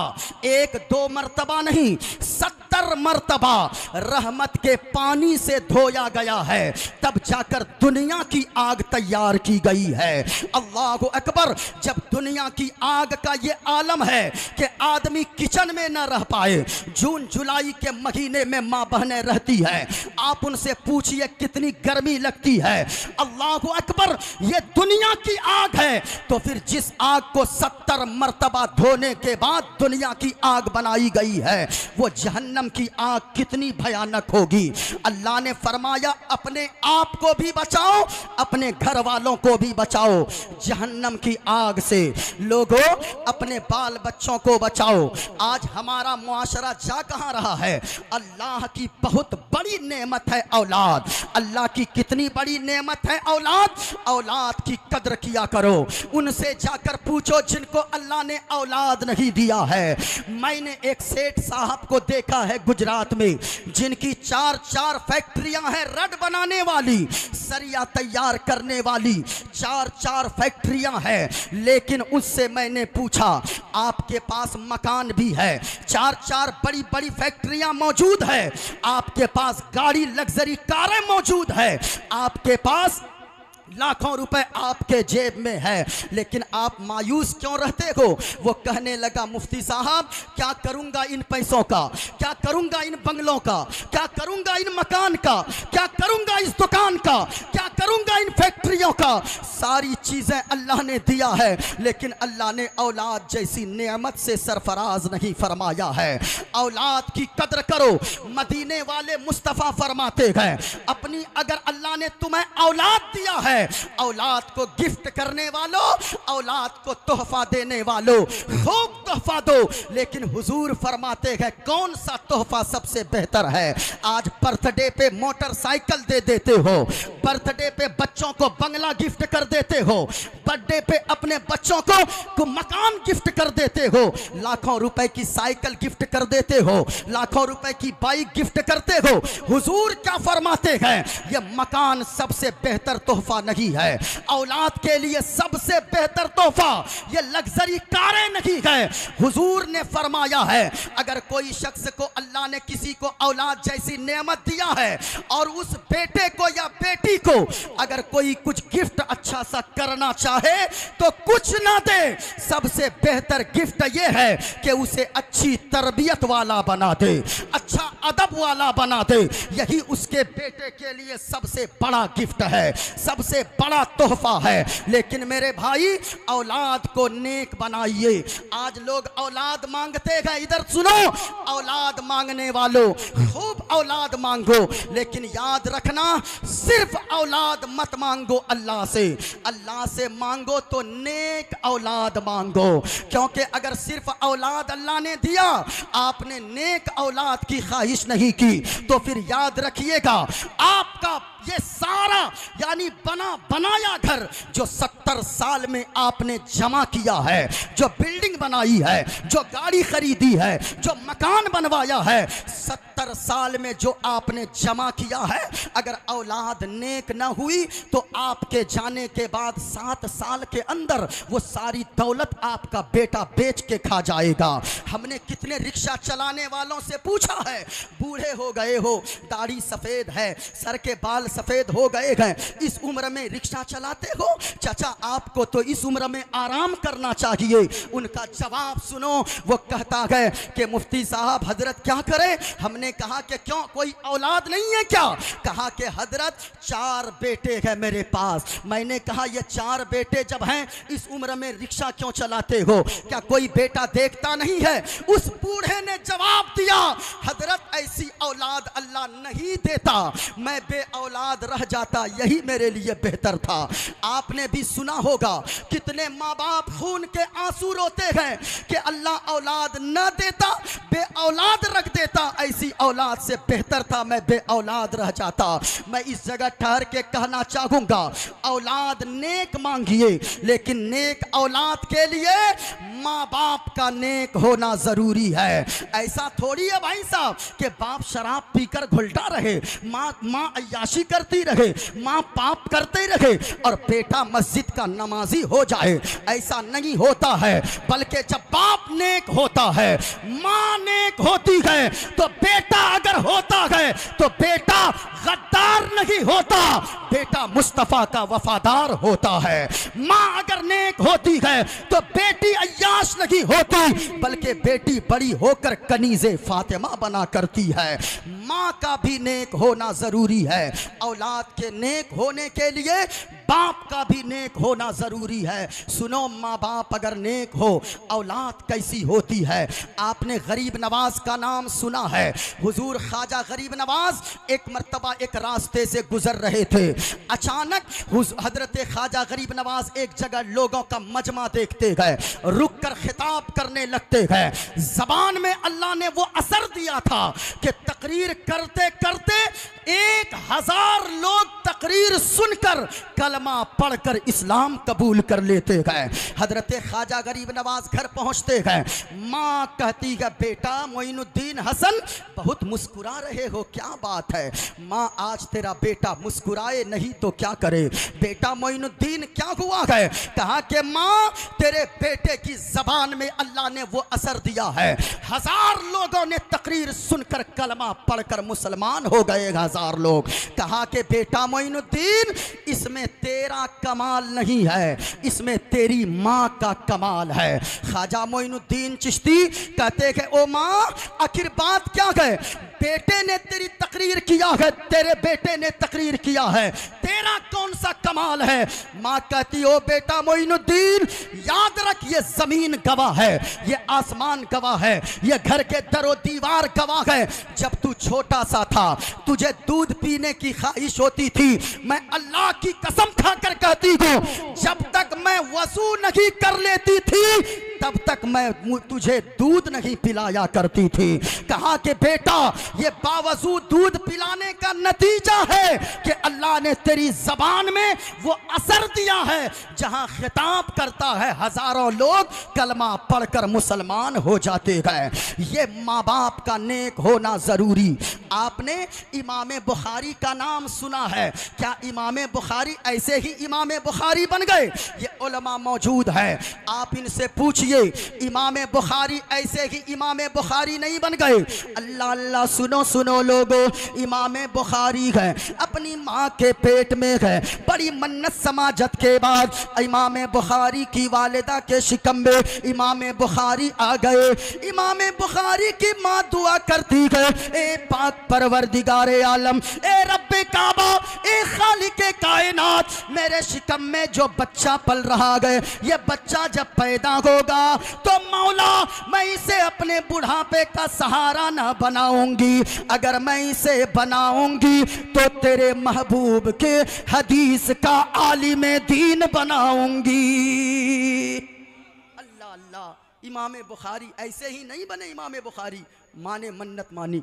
एक दो मरतबा नहीं, सत्तर मरतबा रहमत के पानी से धोया गया है। तब जाकर दुनिया की आग तैयार की गई है। अल्लाह अकबर, जब दुनिया की आग का ये आलम है कि आदमी किचन में ना रह पाए, जून जुलाई के महीने में माँ बहनें रहती है। आप उनसे पूछिए, कितनी गर्मी लगती है? अल्लाह अकबर, ये दुनिया की आग है। तो फिर जिस आग को सत्तर मरतबा धोने के बाद दुनिया की आग बनाई गई है। वो जहन्नम की आग कितनी भयानक होगी। अल्लाह ने फरमाया, अपने आप को भी बचाओ, अपने घर वालों को भी बचाओ। जहन्नम की आग से लोगों, अपने बाल बच्चों को बचाओ। आज हमारा मुआशरा जा कहाँ रहा है? अल्लाह की बहुत बड़ी नेमत है औलाद। अल्लाह की कितनी बड़ी नेमत है औलाद? औलाद की कदर किया करो। उनसे जाकर पूछो, जिनको अल्लाह ने औलाद नहीं दिया है। मैंने एक सेठ साहब को देखा है गुजरात में, जिनकी चार चार फैक्ट्रियाँ हैं रड बनाने वाली, सरिया तैयार करने वाली, चार चार फैक्ट्रियाँ हैं। लेकिन उससे मैंने पूछा, आपके पास मकान भी है, चार चार बड़ी बड़ी फैक्ट्रियाँ मौजूद है, आपके पास गाड़ी लग्जरी कारें मौजूद है, आपके पास लाखों रुपए आपके जेब में है, लेकिन आप मायूस क्यों रहते हो? वो कहने लगा, मुफ्ती साहब, क्या करूँगा इन पैसों का? क्या करूँगा इन बंगलों का? क्या करूँगा इन मकान का? क्या करूँगा इस दुकान का? क्या करूँगा इन फैक्ट्रियों का? सारी चीज़ें अल्लाह ने दिया है, लेकिन अल्लाह ने औलाद जैसी नियमत से सरफराज नहीं फरमाया है। औलाद की कदर करो, मदीने वाले मुस्तफ़ा फरमाते हैं, अपनी अगर अल्लाह ने तुम्हें औलाद दिया है औलाद को गिफ्ट करने वालों औलाद को तोहफा देने वालों खूब तोहफा दो। लेकिन हुजूर फरमाते हैं कौन सा तोहफा सबसे बेहतर है? आज बर्थडे पे मोटरसाइकिल दे देते हो। बर्थडे पे बच्चों को बंगला गिफ्ट कर देते हो। बर्थडे पे अपने बच्चों को, को मकान गिफ्ट कर देते हो। लाखों रुपए की साइकिल गिफ्ट कर देते हो। लाखों रुपए की बाइक गिफ्ट करते हो। हुजूर क्या फरमाते हैं? ये मकान सबसे बेहतर तोहफा नहीं है। औलाद के लिए सबसे बेहतर तोहफा, ये लग्जरी कारें नहीं है। हुजूर ने फरमाया है, अगर कोई शख्स को अल्लाह ने किसी को औलाद जैसी नेमत दिया है, और उस बेटे को या बेटी को अगर कोई कुछ गिफ्ट अच्छा सा करना चाहे तो कुछ ना दे। सबसे बेहतर गिफ्ट ये है कि उसे अच्छी तरबियत वाला बना दे अच्छा अदब वाला बना दे। यही उसके बेटे के लिए सबसे बड़ा गिफ्ट है। सबसे बड़ा तोहफा है। लेकिन मेरे भाई, औलाद को नेक बनाइए। आज लोग औलाद मांगते हैं, इधर सुनो। औलाद मांगने वालों, खूब औलाद मांगो। लेकिन याद रखना, सिर्फ़ औलाद मत मांगो अल्लाह से। अल्लाह से मांगो तो नेक औलाद मांगो। क्योंकि अगर सिर्फ़ औलाद अल्लाह ने दिया, आपने नेक औलाद की ख्वाहिश नहीं की। तो फिर याद रखिएगा, आपका ये सारा, यानी बना, बनाया घर जो सत्तर साल में आपने जमा किया है, जो बिल्डिंग बनाई है, जो गाड़ी खरीदी है, जो मकान बनवाया है, सत्तर साल में जो आपने जमा किया है, अगर औलाद नेक ना हुई तो आपके जाने के बाद सात साल के अंदर वो सारी दौलत आपका बेटा बेच के खा जाएगा। हमने कितने रिक्शा चलाने वालों से पूछा है, बूढ़े हो गए हो, दाढ़ी सफ़ेद है, सर के बाल सफ़ेद हो गए हैं। इस उम्र में रिक्शा चलाते हो? चाचा, आपको तो इस उम्र में आराम करना चाहिए। उनका जवाब सुनो। वो कहता है कि, मुफ्ती साहब, हज़रत क्या करे? हमने कहा कि क्यों? कोई औलाद नहीं है क्या? कहा कि, हज़रत, चार बेटे हैं मेरे पास। मैंने कहा, ये चार बेटे जब हैं, इस उम्र में रिक्शा क्यों चलाते हो? क्या कोई बेटा देखता नहीं है? उस बूढ़े ने जवाब दिया, हज़रत, ऐसी औलाद अल्लाह नहीं देता। मैं बे औलाद औलाद रह जाता, यही मेरे लिए बेहतर था। आपने भी सुना होगा, कितने माँ बाप खून के आँसू रोते हैं कि अल्लाह औलाद न देता, बे औलाद रख देता। ऐसी औलाद से बेहतर था, मैं बे औलाद रह जाता। मैं इस जगह ठहर के कहना चाहूँगा, औलाद नेक मांगिए, लेकिन नेक औलाद के लिए माँ बाप का नेक होना ज़रूरी है। ऐसा थोड़ी है भाई साहब कि बाप शराब पीकर घुलटा रहे, माँ माँ अयाशी करती रहे, माँ पाप करते रहे और बेटा मस्जिद का नमाजी हो जाए। ऐसा नहीं होता है, बल्कि जब बाप नेक होता है, माँ नेक होती है तो बेटा अगर होता है तो बेटा गद्दार नहीं होता, बेटा मुस्तफ़ा का वफादार होता है। माँ अगर नेक होती है तो बेटी अयाश नहीं होती बल्कि बेटी बड़ी होकर कनीजे फातिमा बना करती है। माँ का भी नेक होना ज़रूरी है। औलाद के नेक होने के लिए बाप का भी नेक होना ज़रूरी है। सुनो माँ बाप अगर नेक हो, औलाद कैसी होती है? आपने गरीब नवाज़ का नाम सुना है। हुजूर ख्वाजा गरीब नवाज़ एक मरतबा, एक रास्ते से गुजर रहे थे। अचानक हज़रत ख्वाजा गरीब नवाज़ एक जगह लोगों का मजमा देखते गए, रुक कर खिताब करने लगते गए। जबान में अल्लाह ने वो असर दिया था कि तकरीर करते करते एक हज़ार लोग तकरीर सुनकर कलमा पढ़कर इस्लाम कबूल कर लेते गए। हज़रत ख्वाजा गरीब नवाज़ घर पहुँचते गए। माँ कहती है, बेटा मोइनुद्दीन हसन, बहुत मुस्कुरा रहे हो, क्या बात है? माँ, आज तेरा बेटा मुस्कुराए नहीं तो क्या करे? बेटा मोइनुद्दीन, क्या हुआ है? कहा कि माँ, तेरे बेटे की जबान में अल्लाह ने वो असर दिया है। हज़ार लोगों ने तकरीर सुनकर कलमा पढ़कर मुसलमान हो गए हज़ार लोग। कहा कि बेटा मोइनुद्दीन इसमें तेरा कमाल नहीं है, इसमें तेरी माँ का कमाल है। ख्वाजा मोइनुद्दीन चिश्ती कहते हैं ओ माँ, आखिर बात क्या है? बेटे ने तेरी तकरीर किया है, तेरे बेटे ने तकरीर किया है। तेरा कौन सा कमाल है? माँ कहती हो बेटा मोइनुद्दीन, याद रख, ये ज़मीन गवाह है, ये आसमान गवाह है, ये घर के दरो दीवार गवाह है। जब तू छोटा सा था, तुझे दूध पीने की ख्वाहिश होती थी, मैं अल्लाह की कसम खाकर कहती हूँ, जब तक मैं वसू नहीं कर लेती थी तब तक मैं तुझे दूध नहीं पिलाया करती थी। कहा कि बेटा, ये बावजूद दूध पिलाने का नतीजा है कि अल्लाह ने तेरी जबान में वो असर दिया है, जहाँ खिताब करता है हज़ारों लोग, कलमा पढ़कर मुसलमान हो जाते हैं। ये माँ बाप का नेक होना ज़रूरी। आपने इमाम बुखारी का नाम सुना है। क्या इमाम बुखारी ऐसे ही इमाम बुखारी बन गए? ये मौजूद है। आप इनसे पूछिए इमाम बुखारी ऐसे ही इमाम बुखारी नहीं बन गए। अल्लाह अल्लाह, सुनो सुनो लोगो, इमाम बुखारी है, अपनी माँ के पेट में है। बड़ी मन्नत समाजत के बाद इमाम बुखारी की वालिदा के शिकम में इमाम बुखारी आ गए। इमाम बुखारी की माँ दुआ करती है, ए पाक परवरदिगार आलम, ए रब्बे काबा, ए खाली के कायनात, मेरे शिकम में जो बच्चा पल रहा गए ये बच्चा जब पैदा होगा तो मौला, मैं इसे अपने बुढ़ापे का सहारा ना बनाऊँगी। अगर मैं इसे बनाऊँगी तो तेरे महबूब के हदीस का आलिम दीन बनाऊँगी। अल्लाह अल्लाह, इमाम बुखारी ऐसे ही नहीं बने, इमाम बुखारी। माने मन्नत मानी।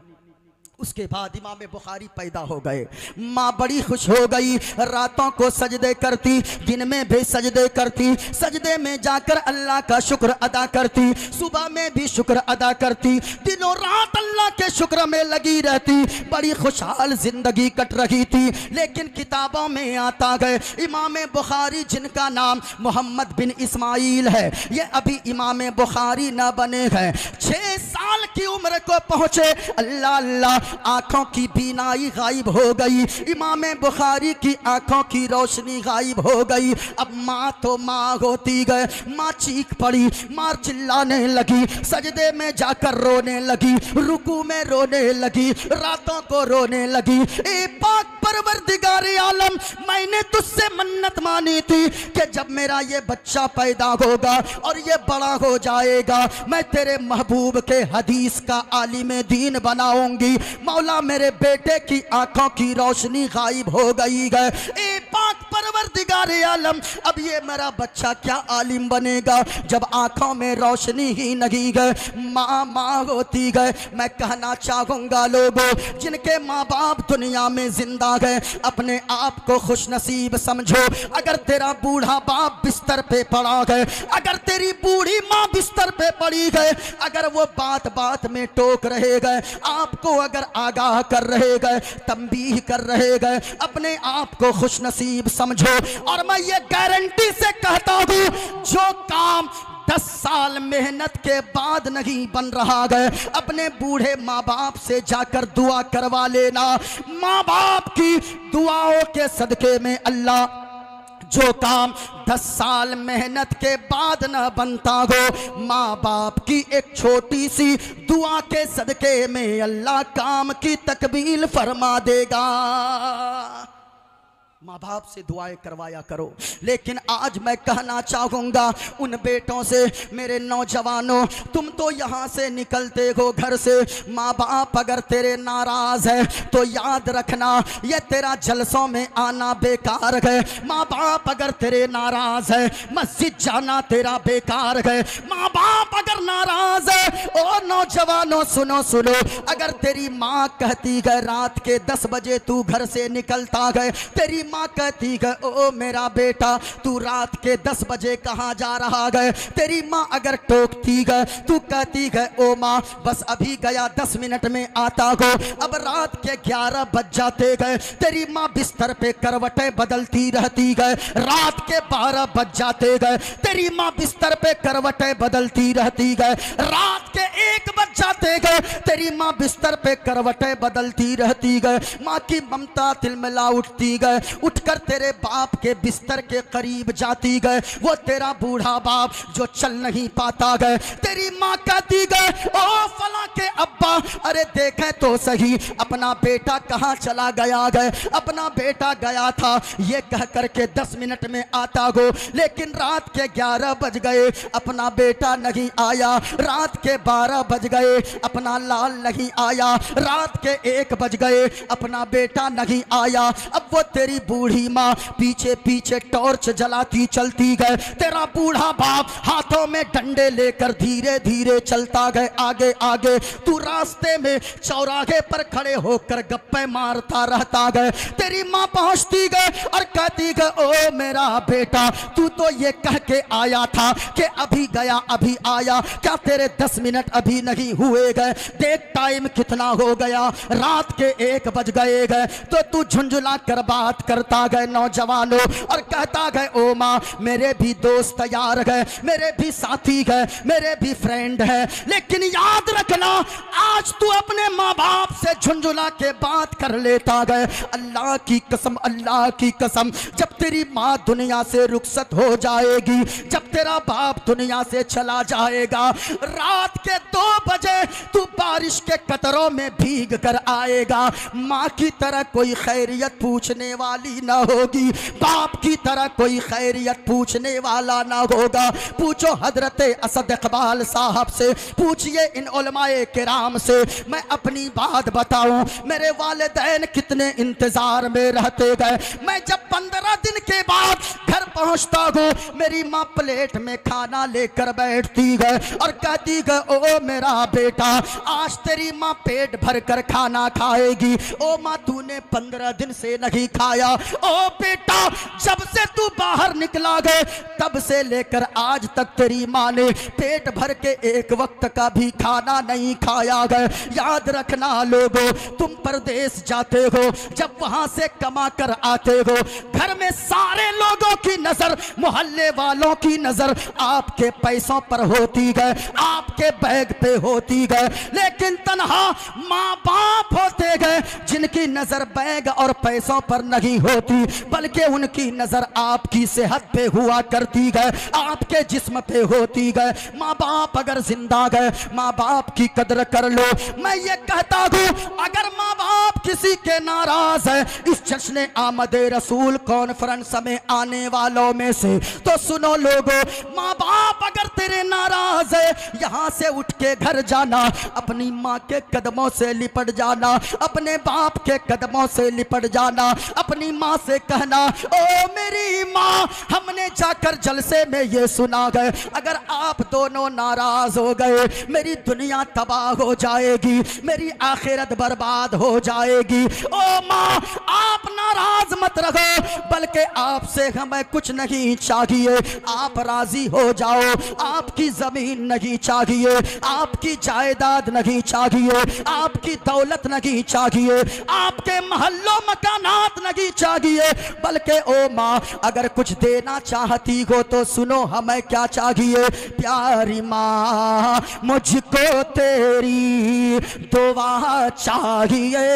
उसके बाद इमाम बुखारी पैदा हो गए। माँ बड़ी खुश हो गई, रातों को सजदे करती, दिन में भी सजदे करती, सजदे में जाकर अल्लाह का शुक्र अदा करती, सुबह में भी शुक्र अदा करती, दिनों रात अल्लाह के शुक्र में लगी रहती, बड़ी खुशहाल ज़िंदगी कट रही थी, लेकिन किताबों में आता गए, इमाम बुखारी जिनका नाम मोहम्मद बिन इस्माइल है, ये अभी इमाम बुखारी न बने हैं। छः साल की उम्र को पहुँचे, अल्लाह अल्लाह आँखों की बीनाई गायब हो गई। इमाम बुखारी की आँखों की रोशनी गायब हो गई। अब माँ तो माँ होती गए। माँ चीख पड़ी, माँ चिल्लाने लगी। सजदे में जाकर रोने लगी। रुकू में रोने लगी। रातों को रोने लगी। ए पाक आलम, मैंने तुझसे मन्नत मानी थी कि जब मेरा ये बच्चा पैदा होगा और ये बड़ा हो जाएगा, मैं तेरे महबूब के हदीस का आलिम दीन बनाऊँगी। मौला मेरे बेटे की आँखों की रोशनी गायब हो गई है। ए पाक परवरदिगार आलम, अब ये मेरा बच्चा क्या आलिम बनेगा? जब आँखों में रोशनी ही नहीं गए माँ माँ होती गए मैं कहना चाहूँगा लोगों, जिनके माँ बाप दुनिया में ज़िंदा गए, अपने आप को खुश नसीब समझो। अगर तेरा बूढ़ा बाप बिस्तर पे पड़ा गए, अगर तेरी बूढ़ी माँ बिस्तर पे पड़ी गए, अगर वो बात बात में टोक रहे गए, आपको अगर आगाह कर रहे गए तंबीह कर रहे गए, अपने आप को खुश नसीब समझो। और मैं ये गारंटी से कहता हूँ, जो काम दस साल मेहनत के बाद नहीं बन रहा गए अपने बूढ़े माँ बाप से जाकर दुआ करवा लेना। माँ बाप की दुआओं के सदके में अल्लाह, जो काम दस साल मेहनत के बाद न बनता हो माँ बाप की एक छोटी सी दुआ के सदके में अल्लाह काम की तकबील फरमा देगा। माँ बाप से दुआएँ करवाया करो। लेकिन आज मैं कहना चाहूँगा, उन बेटों से, मेरे नौजवानों, तुम तो यहाँ से निकलते हो घर से। माँ बाप अगर तेरे नाराज़ है तो याद रखना, ये तेरा जलसों में आना बेकार है। माँ बाप अगर तेरे नाराज़ है, मस्जिद जाना तेरा बेकार है। माँ बाप नाराज़ है। ओ नौजवानों, सुनो सुनो। अगर तेरी माँ कहती है, रात के दस बजे तू घर से निकलता गए तेरी माँ कहती है, ओ मेरा बेटा, तू रात के दस बजे कहाँ जा रहा गए तेरी माँ अगर टोकती गए तू कहती है, ओ, माँ, बस अभी गया, दस मिनट में आता गो अब रात के ग्यारह बज जाते गए तेरी माँ बिस्तर पे करवटें बदलती रहती गए रात के बारह बज जाते गए तेरी माँ बिस्तर पे करवटें बदलती रहती गए रात के एक बज जाते गए। तेरी माँ बिस्तर पे करवटें बदलती रहती गए। माँ की ममता तिलमिला उठती गए। उठकर तेरे बाप के बिस्तर के करीब जाती गए। वो तेरा बूढ़ा बाप जो चल नहीं पाता गए। तेरी माँ कहती गए, ओ फला के अब्बा, अरे देखे तो सही, अपना बेटा कहाँ चला गया गए? अपना बेटा गया था। ये कह करके दस मिनट में आता गो। लेकिन रात के ग्यारह बज गए। अपना बेटा नहीं आया। रात के बारह बज गए, अपना लाल नहीं आया। रात के एक बज गए, अपना बेटा नहीं आया। अब वो तेरी बूढ़ी माँ पीछे पीछे टॉर्च जलाती चलती गए। तेरा बूढ़ा बाप हाथों में डंडे लेकर धीरे धीरे चलता गए। आगे आगे, तू रास्ते में चौराहे पर खड़े होकर गप्पे मारता रहता गए। तेरी माँ पहुँचती गए और कहती गए, ओ मेरा बेटा, तू तो ये कह के आया था कि अभी गया, अभी आया। क्या तेरे दस मिनट अभी नहीं हुए गए? देख टाइम कितना हो गया। रात के एक बज गए गए। तो तू झुंझुला कर बात करता गए नौजवानों और कहता गए, ओ माँ, मेरे भी दोस्त तैयार गए, मेरे भी साथी गए, मेरे भी फ्रेंड है। लेकिन याद रखना, आज तू अपने माँ बाप से झुंझुला के बात कर लेता गए। अल्लाह की कसम, अल्लाह की कसम, जब तेरी माँ दुनिया से रुखसत हो जाएगी, जब तेरा बाप दुनिया से चला जाएगा रात के दो बजे तू बारिश के कतरों में भीग कर आएगा। माँ की तरह कोई खैरियत पूछने वाली ना होगी। बाप की तरह कोई खैरियत पूछने वाला ना होगा। पूछो हज़रत असद इकबाल साहब से, पूछिए इन उलमाए किराम से। मैं अपनी बात बताऊँ, मेरे वालदेन कितने इंतज़ार में रहते गए। मैं जब पंद्रह दिन के बाद घर पहुँचता हूँ, मेरी माँ प्लेट में खाना लेकर बैठती गए और कहती गए, ओ मेरा बेटा, आज तेरी माँ पेट भर कर खाना खाएगी। ओ, माँ, तूने पंद्रह दिन से नहीं खाया। ओ, बेटा, जब से तू बाहर निकला गए, तब से लेकर आज तक तेरी माँ ने पेट भर के एक वक्त का भी खाना नहीं खाया गए। याद रखना लोगो, तुम परदेश जाते हो, जब वहाँ से कमा कर आते हो। घर में सारे लोगों की नज़र, मोहल्ले वालों की नज़र आपके पैसों पर होती गए, आपके बैग पे होती गए, लेकिन तनहा माँ बाप होते गए, जिनकी नज़र बैग और पैसों पर नहीं होती, बल्कि उनकी नज़र आपकी सेहत पे हुआ करती गए, आपके जिस्म पे होती गए। माँ बाप अगर ज़िंदा गए माँ बाप की कदर कर लो। मैं ये कहता हूँ, अगर माँ बाप किसी के नाराज़ है, इस जश्न आमद रसूल कॉन्फ्रेंस में आने वालों में से तो सुनो लोगो माँ बाप अगर तेरे नाराज़ है यहाँ से उठ के घर जाना, अपनी माँ के कदमों से लिपट जाना, अपने बाप के कदमों से लिपट जाना, अपनी माँ से कहना, ओ मेरी माँ, हमने जाकर जलसे में ये सुना गए अगर आप दोनों नाराज़ हो गए, मेरी दुनिया तबाह हो जाएगी, मेरी आखिरत बर्बाद हो जाएगी। ओ माँ, आप नाराज़ मत रहो, बल्कि आपसे हमें कुछ नहीं चाहिए। आप राज़ी हो जाओ, आपकी ज़मीन नहीं चाहिए, आपकी जायदाद नहीं चाहिए, आपकी दौलत नहीं चाहिए, आपके महल्लों मकानात नहीं चाहिए। बल्कि, ओ माँ, अगर कुछ देना चाहती हो तो सुनो, हमें क्या चाहिए? प्यारी माँ, मुझको तेरी दुआ चाहिए।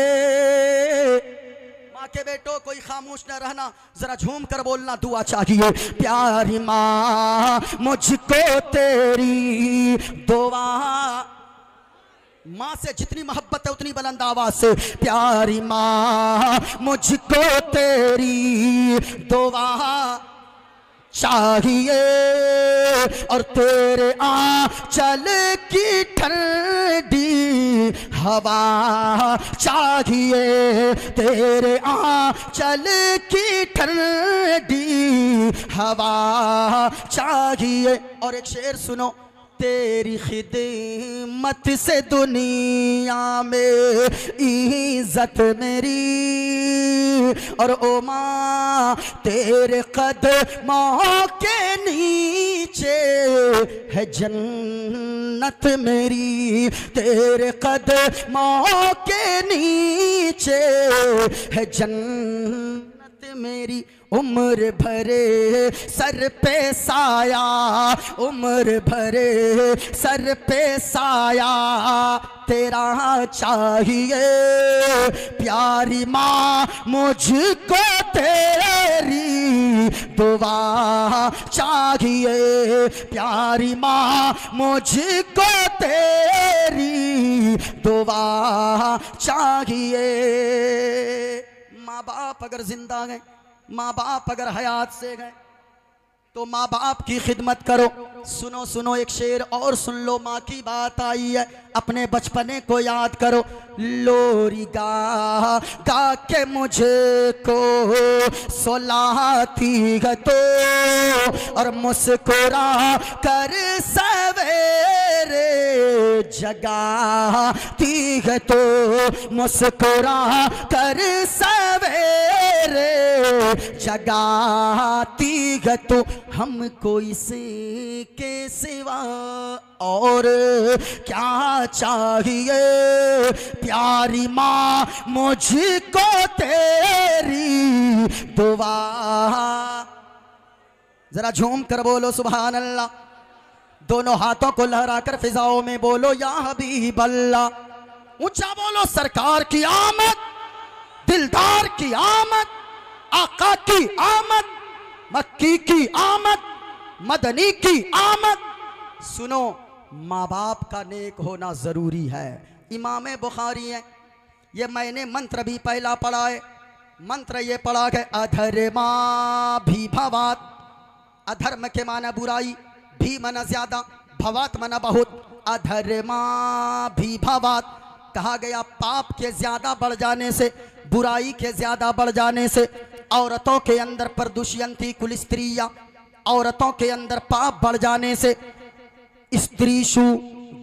के बेटो, कोई खामोश न रहना। जरा झूम कर बोलना, दुआ चाहिए। प्यारी माँ, मुझको तेरी दुआ। माँ से जितनी मोहब्बत है, उतनी बुलंद आवाज़ से। प्यारी माँ, मुझको तेरी दुआ। चाहिए और तेरे आ चल की ठंडी हवा चाहिए। तेरे आ चल की ठंडी हवा चाहिए। और एक शेर सुनो। तेरी खिदमत से दुनिया में इज़्ज़त मेरी। और ओ माँ, तेरे कदमों के नीचे है जन्नत मेरी। तेरे कदमों के नीचे है जन्नत मेरी। उम्र भरे सर पे साया, उम्र भरे सर पे साया, तेरा चाहिए प्यारी माँ, मुझको तेरी दुआ चाहिए। प्यारी माँ, मुझको तेरी दुआ चाहिए। माँ बाप अगर ज़िंदा गए माँ बाप अगर हयात से गए तो माँ बाप की खिदमत करो। सुनो सुनो, एक शेर और सुन लो, माँ की बात आई है, अपने बचपने को याद करो। लोरी गा गा के मुझे को सोलाती तो और मुस्कुरा कर सवेरे जगाती है तो मुस्कुरा कर जगाती है तो हमको इसे के सिवा और क्या चाहिए? प्यारी माँ, मुझको तेरी दुआ। जरा झूम कर बोलो सुबहान अल्लाह दोनों हाथों को लहराकर फिजाओं में बोलो, या हबीब अल्लाह ऊँचा बोलो, सरकार की आमद, दिलदार की आमद। आका की आमद, मक्की की आमद, मदनी की आमद। सुनो माँ बाप का नेक होना ज़रूरी है। इमाम बुखारी है। ये मैंने मंत्र भी पहला पढ़ा है। मंत्र ये पढ़ा है, अधर माँ भी भवात। अधर्म के माना बुराई, भी मना ज़्यादा, भवात मना बहुत। अधर माँ भी भवात। कहा गया, पाप के ज़्यादा बढ़ जाने से, बुराई के ज़्यादा बढ़ जाने से औरतों के अंदर प्रदुष्यंती कुल स्त्रिया, औरतों के अंदर पाप बढ़ जाने से स्त्रीशु,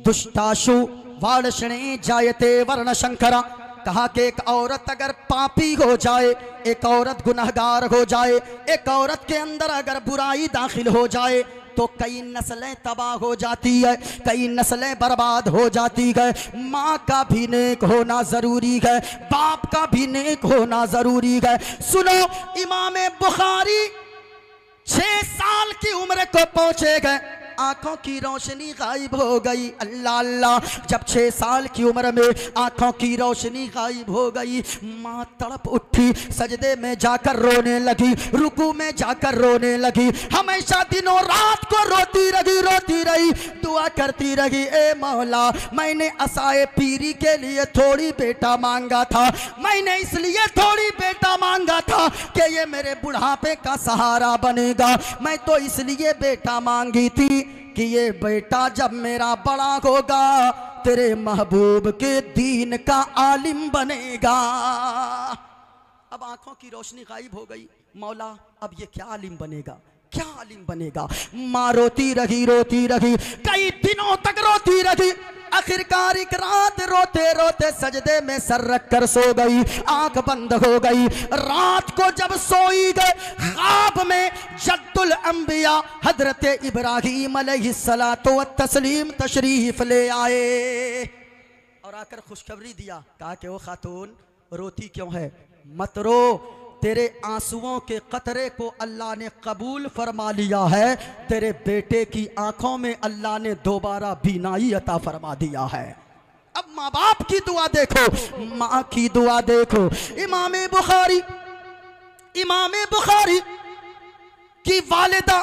दुष्टाशु वाणषणे जायते वर्ण शंकरा कहा कि एक औरत अगर पापी हो जाए, एक औरत गुनहगार हो जाए, एक औरत के अंदर अगर बुराई दाखिल हो जाए तो कई नस्लें तबाह हो जाती है, कई नस्लें बर्बाद हो जाती है। माँ का भी नेक होना ज़रूरी है, बाप का भी नेक होना ज़रूरी है। सुनो, इमाम बुखारी छह साल की उम्र को पहुँचे गए। आँखों की रोशनी गायब हो गई। अल्लाह अल्लाह, जब छह साल की उम्र में आँखों की रोशनी गायब हो गई, माँ तड़प उठी, सजदे में जाकर रोने लगी, रुकू में जाकर रोने लगी। हमेशा दिनों रात को रोती रही रोती रही, दुआ करती रही, ए मौला, मैंने असाए पीरी के लिए थोड़ी बेटा मांगा था। मैंने इसलिए थोड़ी बेटा मांगा था कि ये मेरे बुढ़ापे का सहारा बनेगा। मैं तो इसलिए बेटा मांगी थी कि ये बेटा जब मेरा बड़ा होगा, तेरे महबूब के दीन का आलिम बनेगा। अब आँखों की रोशनी गायब हो गई। मौला, अब ये क्या आलिम बनेगा? क्या आलिम बनेगा? माँ रोती रही रोती रही, कई दिनों तक रोती रही। आखिरकार एक रात रोते रोते सजदे में सर रख कर सो गई, आँख बंद हो गई। रात को जब सोई गए ख्वाब में जद्दुल अंबिया हज़रत इब्राहिम तो तस्लीम तशरीफ़ ले आए। और आकर खुशखबरी दिया, कहा कि वो खातून, रोती क्यों है? मत रो। तेरे आंसुओं के कतरे को अल्लाह ने कबूल फरमा लिया है। तेरे बेटे की आँखों में अल्लाह ने दोबारा बीनाई अता फरमा दिया है। अब माँ बाप की दुआ देखो, माँ की दुआ देखो। इमाम बुखारी इमाम बुखारी की वालिदा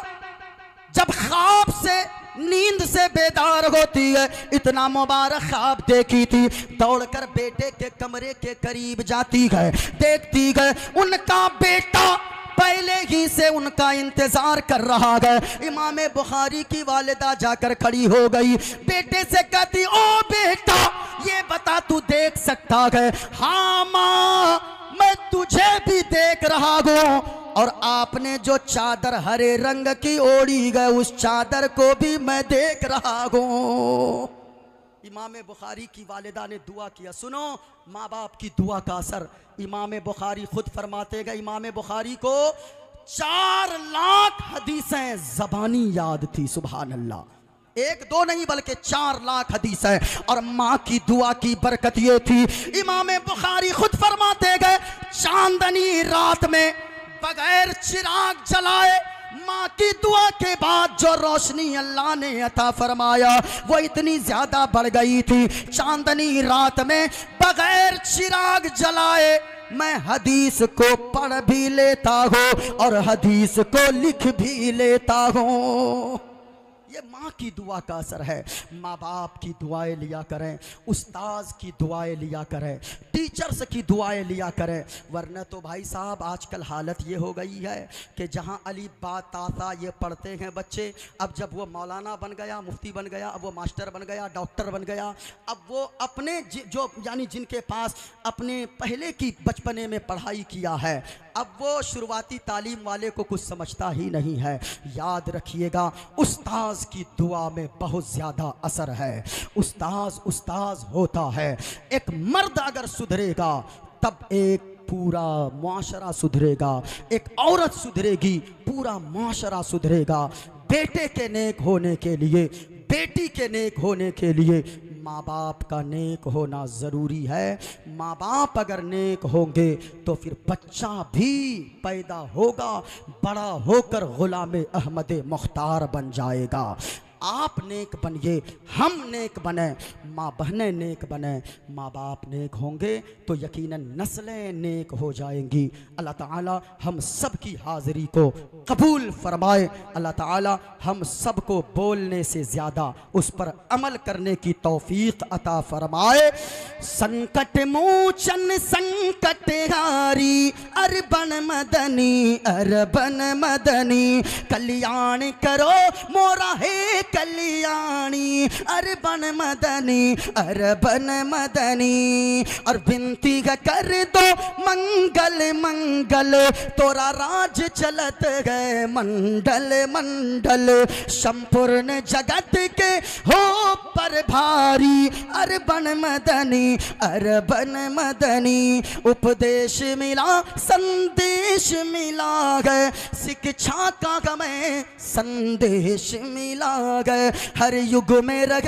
जब ख्वाब से नींद से बेदार होती है। इतना मुबारक ख्वाब देखी थी। दौड़कर बेटे के कमरे के करीब जाती है। देखती है, उनका बेटा पहले ही से उनका इंतज़ार कर रहा है। इमाम बुखारी की वालिदा जाकर खड़ी हो गई। बेटे से कहती, ओ बेटा, ये बता तू देख सकता है? हाँ माँ मैं तुझे भी देख रहा हूँ। और आपने जो चादर हरे रंग की ओढ़ी गए उस चादर को भी मैं देख रहा हूँ। इमाम बुखारी की वालिदा ने दुआ किया। सुनो माँ बाप की दुआ का असर। इमाम बुखारी खुद फरमाते गए, इमाम बुखारी को चार लाख हदीसें जबानी याद थी सुबह अल्लाह एक दो नहीं, बल्कि चार लाख हदीस है। और माँ की दुआ की बरकत ये थी, इमाम बुखारी खुद फरमाते गए, चांदनी रात में बगैर चिराग जलाए, माँ की दुआ के बाद जो रोशनी अल्लाह ने अता फरमाया, वो इतनी ज़्यादा बढ़ गई थी। चांदनी रात में बगैर चिराग जलाए, मैं हदीस को पढ़ भी लेता हूँ और हदीस को लिख भी लेता हूँ। ये माँ की दुआ का असर है। माँ बाप की दुआएँ लिया करें उस्ताज की दुआएँ लिया करें, टीचर्स की दुआएँ लिया करें। वरना तो भाई साहब आजकल हालत ये हो गई है कि जहाँ अली बा ताता ये पढ़ते हैं बच्चे, अब जब वो मौलाना बन गया, मुफ्ती बन गया, अब वो मास्टर बन गया, डॉक्टर बन गया, अब वो अपने जो, यानी जिनके पास अपने पहले की बचपने में पढ़ाई किया है अब वो शुरुआती तालीम वाले को कुछ समझता ही नहीं है। याद रखिएगा, उस्ताज की दुआ में बहुत ज़्यादा असर है। उस्ताज उस्ताज होता है। एक मर्द अगर सुधरेगा, तब एक पूरा मुआशरा सुधरेगा। एक औरत सुधरेगी, पूरा माशरा सुधरेगा। बेटे के नेक होने के लिए बेटी के नेक होने के लिए माँ बाप का नेक होना ज़रूरी है। माँ बाप अगर नेक होंगे तो फिर बच्चा भी पैदा होगा, बड़ा होकर ग़ुलाम अहमद मुख्तार बन जाएगा। आप नेक बनिए, हम नेक बने, माँ बहनें नेक बने माँ बाप नेक होंगे तो यकीनन नस्लें नेक हो जाएँगी। अल्लाह ताला हम सब की हाज़िरी को कबूल फरमाए। अल्लाह ताला हम सबको बोलने से ज़्यादा उस पर अमल करने की तौफीक अता फरमाए। संकट मोचन संकट हारी, अरबन मदनी अरबन मदनी, कल्याण करो मोरा है कल्याणी, अरबन मदनी अरबन मदनी। और विनती कर दो मंगल मंगल। तोरा राज चलत गए, मंडल मंडल। संपूर्ण जगत के हो पर भारी अरबन मदनी अरबन मदनी। उपदेश मिला, संदेश मिला गए। शिक्षा का हमें संदेश मिला गए हर युग में रह